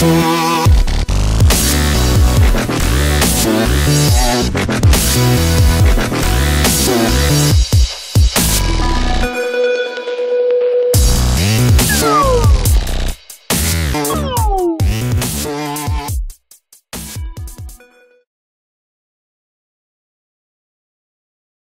Yeah.